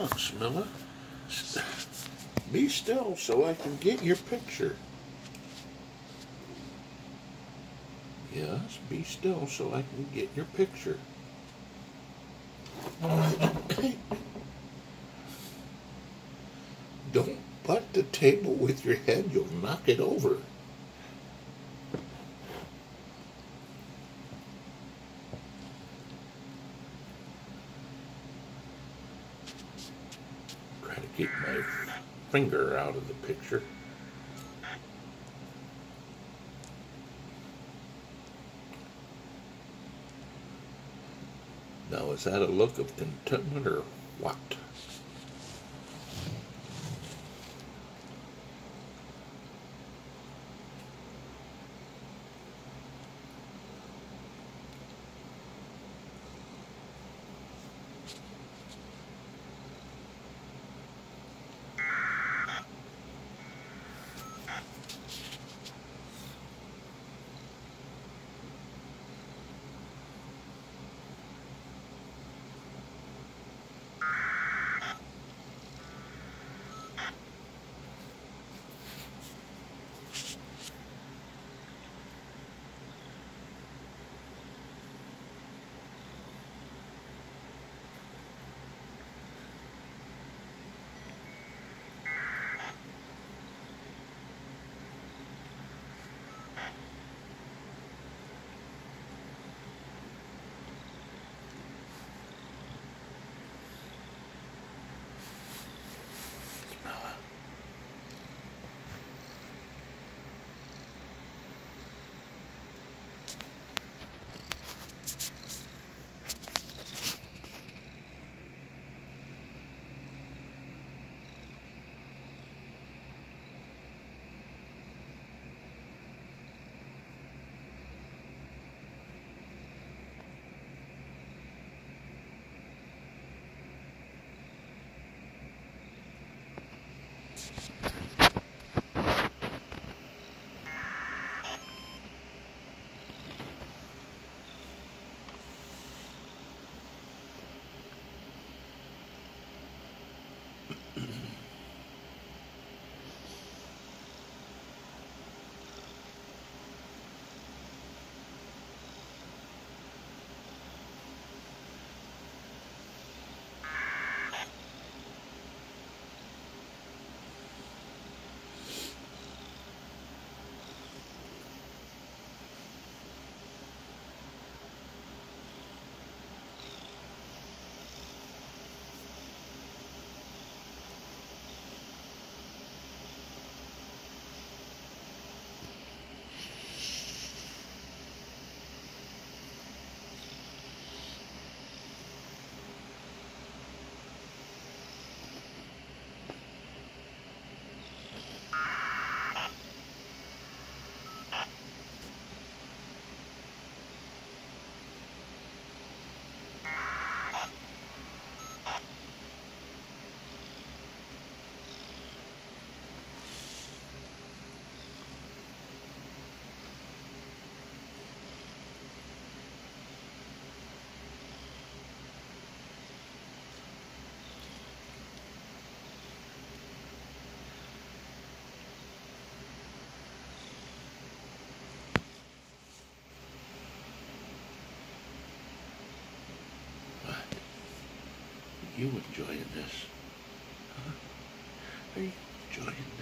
on, Smilla. Be still so I can get your picture. Yes, be still so I can get your picture. Don't butt the table with your head, you'll knock it over. Keep my finger out of the picture. Now, is that a look of contentment or what? You enjoying this? Huh? Are you enjoying this?